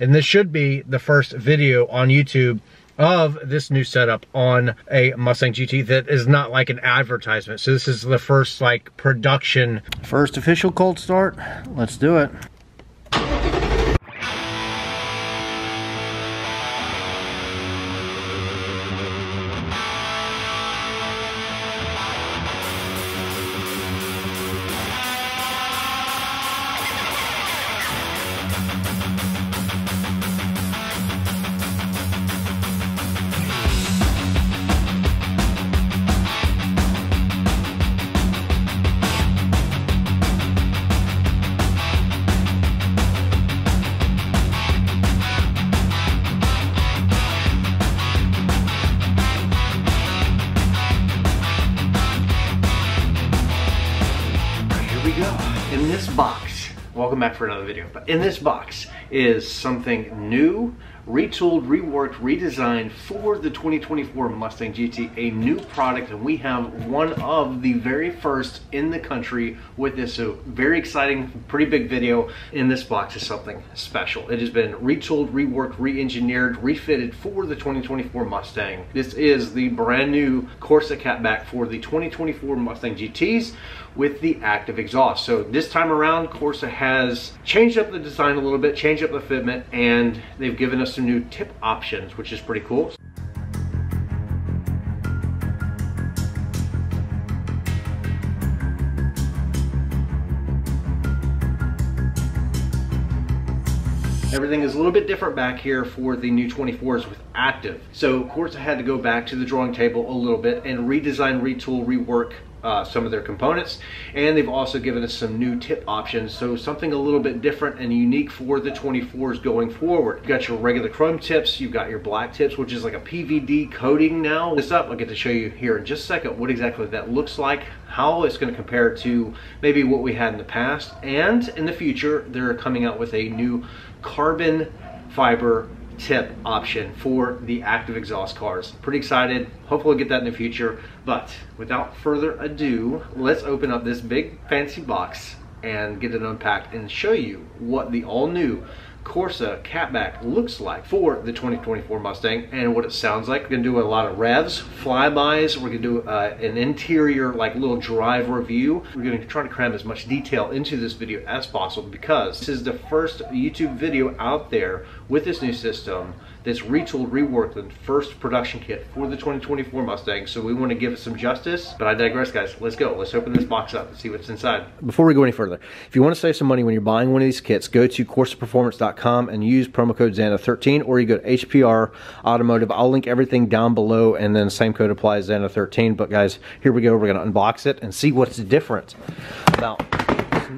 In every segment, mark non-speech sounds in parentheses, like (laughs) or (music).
And this should be the first video on YouTube of this new setup on a Mustang GT that is not like an advertisement. So this is the first like production. First official cold start. Let's do it. In this box, welcome back for another video, but in this box is something new, retooled, reworked, redesigned for the 2024 Mustang GT, a new product, and we have one of the very first in the country with this. So very exciting, pretty big video. In this box is something special. It has been retooled, reworked, re-engineered, refitted for the 2024 Mustang. This is the brand new Corsa catback for the 2024 Mustang GTs with the active exhaust. So this time around, Corsa has changed up the design a little bit, changed up the fitment, and they've given us some new tip options, which is pretty cool. Everything is a little bit different back here for the new 24s with active. So of course I had to go back to the drawing table a little bit and redesign, retool, rework uh, some of their components. And they've also given us some new tip options. So something a little bit different and unique for the 24s going forward. You've got your regular chrome tips. You've got your black tips which is like a PVD coating now. This up I'll get to show you here in just a second what exactly that looks like how it's going to compare to maybe what we had in the past. And in the future they're coming out with a new carbon fiber tip option for the active exhaust cars. Pretty excited. Hopefully get that in the future. But without further ado, let's open up this big fancy box and get it unpacked and show you what the all new Corsa catback looks like for the 2024 Mustang and what it sounds like. We're gonna do a lot of revs, flybys. We're gonna do uh, an interior like little drive review. We're gonna try to cram as much detail into this video as possible because this is the first YouTube video out there with this new system that's retooled, reworked, the first production kit for the 2024 Mustang. So we want to give it some justice, but I digress, guys. Let's go. Let's open this box up and see what's inside. Before we go any further, if you want to save some money when you're buying one of these kits, go to CorsaPerformance.com and use promo code Zander13, or you go to HPR Automotive. I'll link everything down below, and then same code applies Zander13. But guys, here we go. We're going to unbox it and see what's different about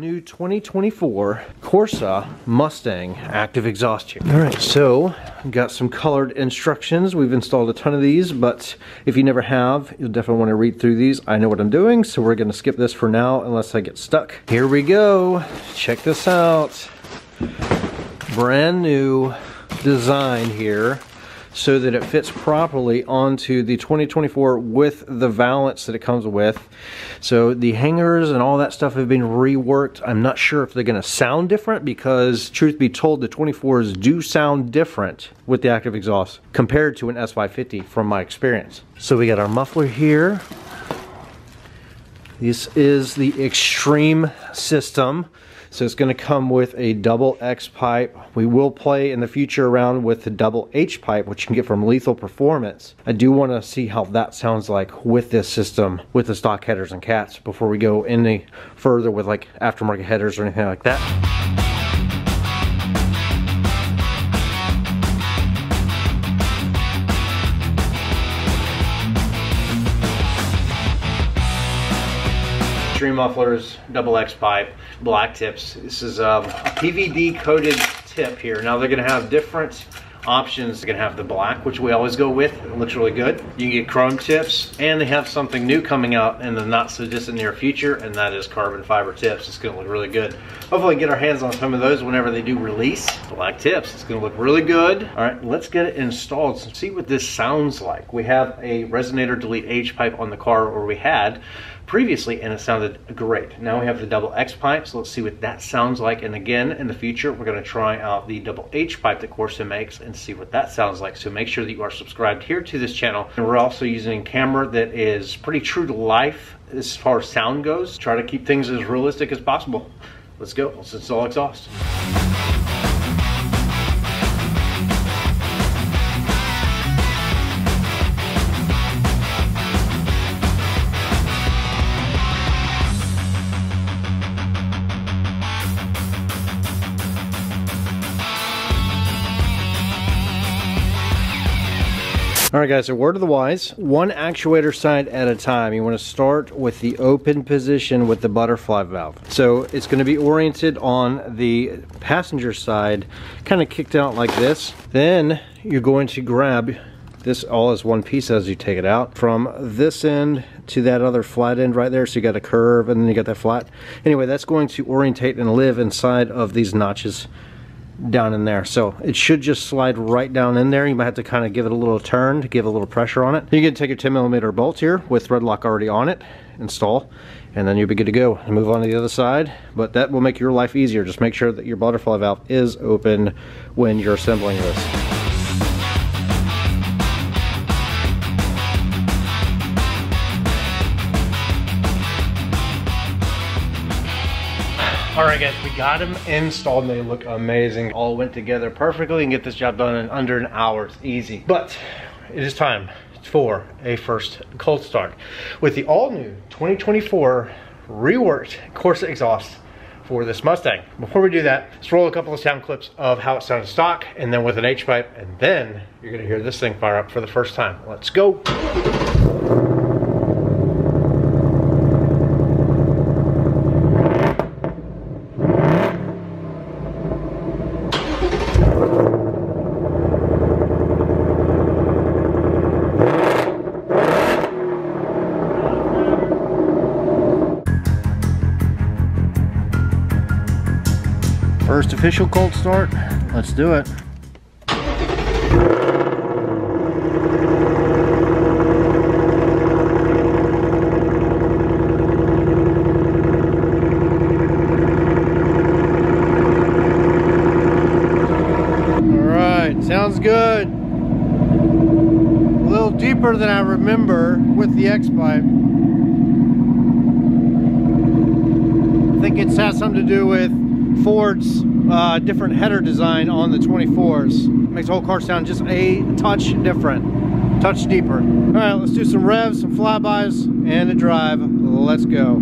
new 2024 Corsa Mustang active exhaust here. All right, so got some colored instructions. We've installed a ton of these, but if you never have, you'll definitely want to read through these. I know what I'm doing, so we're gonna skip this for now unless I get stuck. Here we go. Check this out. Brand new design here so that it fits properly onto the 2024 with the valance that it comes with. So the hangers and all that stuff have been reworked. I'm not sure if they're going to sound different because truth be told the 24s do sound different with the active exhaust compared to an S550 from my experience. So we got our muffler here. This is the Extreme system. So it's going to come with a double X pipe. We will play in the future around with the double H pipe, which you can get from Lethal Performance. I do want to see how that sounds like with this system, with the stock headers and cats, before we go any further with like aftermarket headers or anything like that. Extreme mufflers, double X pipe, black tips. This is um, a PVD coated tip here. Now they're gonna have different options. They're gonna have the black, which we always go with. It looks really good. You can get chrome tips, and they have something new coming out in the not so distant near future, and that is carbon fiber tips. It's gonna look really good. Hopefully get our hands on some of those whenever they do release. Black tips, it's gonna look really good. All right, let's get it installed and see what this sounds like. We have a resonator delete H pipe on the car, or we had, previously and it sounded great. Now we have the double X pipe, so let's see what that sounds like. And again, in the future, we're gonna try out the double H pipe that Corsa makes and see what that sounds like. So make sure that you are subscribed here to this channel. And we're also using a camera that is pretty true to life as far as sound goes. Try to keep things as realistic as possible. Let's go, let's install exhaust. All right guys, so word of the wise, one actuator side at a time. You want to start with the open position with the butterfly valve. So it's going to be oriented on the passenger side, kind of kicked out like this. Then you're going to grab this all as one piece as you take it out from this end to that other flat end right there so you got a curve and then you got that flat anyway that's going to orientate and live inside of these notches down in there. So it should just slide right down in there. You might have to kind of give it a little turn to give a little pressure on it. You can take your 10 millimeter bolt here with thread lock already on it, install, and then you'll be good to go and move on to the other side. But that will make your life easier. Just make sure that your butterfly valve is open when you're assembling this. All right guys, we got them installed and they look amazing. All went together perfectly and get this job done in under an hour, it's easy. But it is time for a first cold start with the all new 2024 reworked Corsa exhaust for this Mustang. Before we do that, let's roll a couple of sound clips of how it sounded stock and then with an H-pipe and then you're gonna hear this thing fire up for the first time. Let's go. Official cold start. Let's do it. Sounds good. A little deeper than I remember with the X-Pipe. I think it's has something to do with Ford's uh, different header design on the 24s. Makes the whole car sound just a touch different, touch deeper. All right, let's do some revs, some flybys, and a drive. Let's go.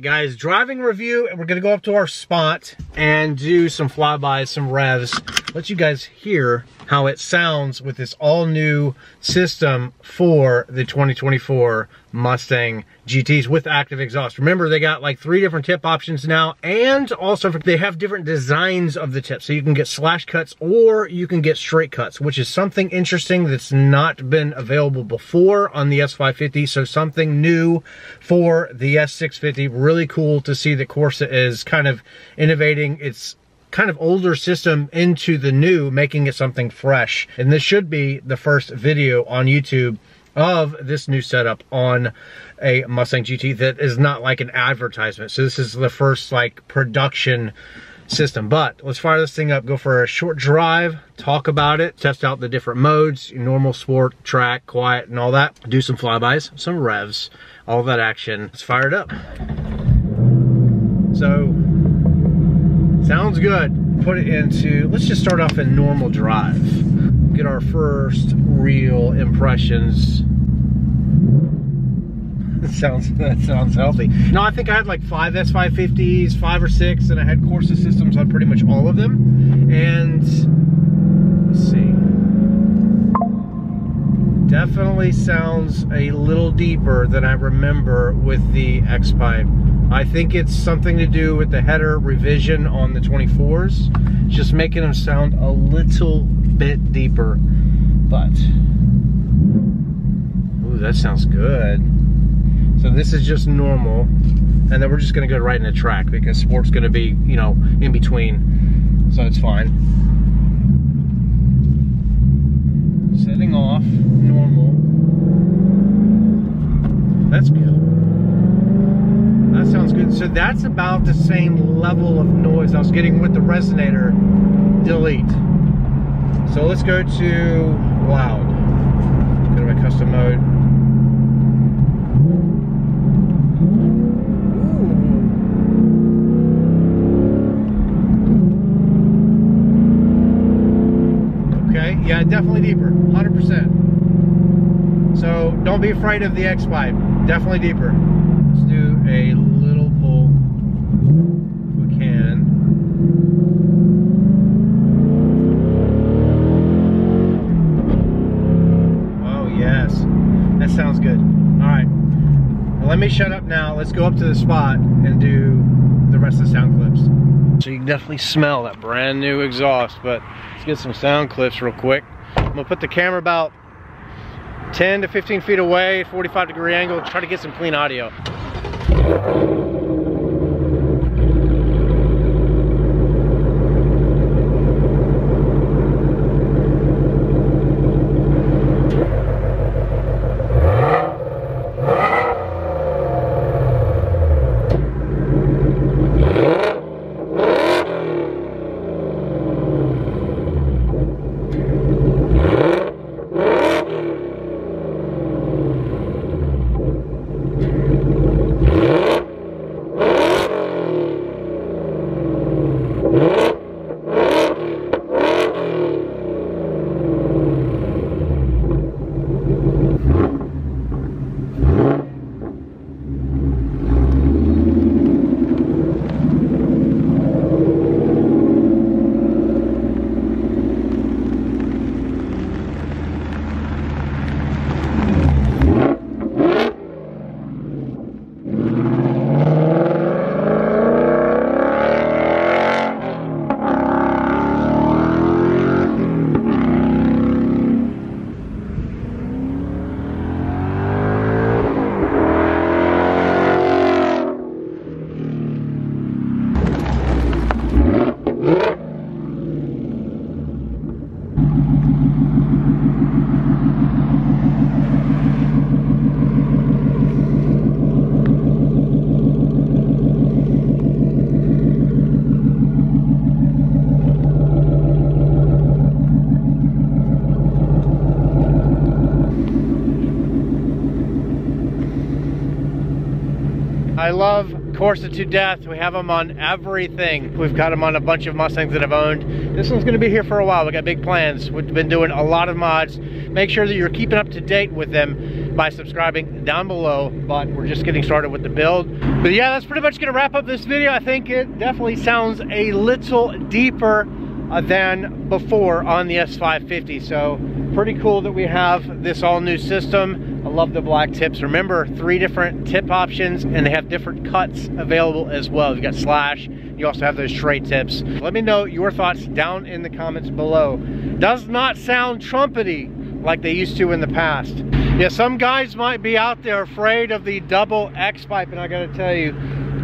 Right, guys, driving review, and we're gonna go up to our spot and do some flybys, some revs, let you guys hear how it sounds with this all new system for the 2024 Mustang GTs with active exhaust. Remember, they got like three different tip options now, and also they have different designs of the tip. So you can get slash cuts or you can get straight cuts, which is something interesting that's not been available before on the S550. So something new for the S650. Really cool to see that Corsa is kind of innovating its kind of older system into the new, making it something fresh. And this should be the first video on YouTube of this new setup on a Mustang GT that is not like an advertisement. So this is the first like production system. But let's fire this thing up, go for a short drive, talk about it, test out the different modes, normal, sport, track, quiet, and all that. Do some flybys, some revs, all that action. Let's fire it up. So Sounds good. Put it into, let's just start off in normal drive. Get our first real impressions. That (laughs) sounds that sounds healthy. No, I think I had like five S550s, five or six, and I had Corsa systems on pretty much all of them. And let's see. Definitely sounds a little deeper than I remember with the X-Pipe. I think it's something to do with the header revision on the 24s, just making them sound a little bit deeper, but, ooh, that sounds good. So this is just normal. And then we're just gonna go right in the track because sport's gonna be, you know, in between. So it's fine. Setting off, normal. That's good. That sounds good. So that's about the same level of noise I was getting with the resonator. Delete. So let's go to loud. Go to my custom mode. Definitely deeper, 100%. So don't be afraid of the X pipe, definitely deeper. Let's do a little pull if we can. Oh yes, that sounds good. All right, well, let me shut up now. Let's go up to the spot and do the rest of the sound clips. So you can definitely smell that brand new exhaust, but let's get some sound clips real quick. I'm gonna put the camera about 10 to 15 feet away, 45 degree angle, try to get some clean audio. I love Corsa to death. We have them on everything. We've got them on a bunch of Mustangs that I've owned. This one's gonna be here for a while. We got big plans. We've been doing a lot of mods. Make sure that you're keeping up to date with them by subscribing down below, but we're just getting started with the build. But yeah, that's pretty much gonna wrap up this video. I think it definitely sounds a little deeper uh, than before on the S550. So pretty cool that we have this all new system. Love the black tips. Remember, three different tip options and they have different cuts available as well. You've got slash, you also have those tray tips. Let me know your thoughts down in the comments below. Does not sound trumpety like they used to in the past. Yeah, some guys might be out there afraid of the double X pipe and I gotta tell you,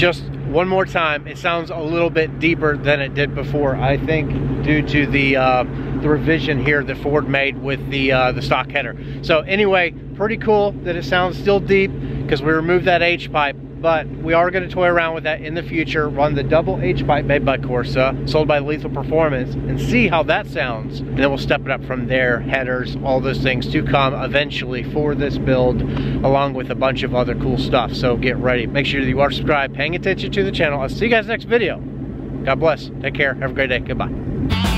just one more time, it sounds a little bit deeper than it did before. I think due to the uh, the revision here that Ford made with the uh, the stock header. So anyway, pretty cool that it sounds still deep because we removed that H pipe but we are going to toy around with that in the future run the double H pipe made by Corsa sold by Lethal Performance and see how that sounds. And then we'll step it up from there headers all those things to come eventually for this build along with a bunch of other cool stuff. So get ready. Make sure that you are subscribed. Paying attention to the channel. I'll see you guys next video. God bless. Take care. Have a great day. Goodbye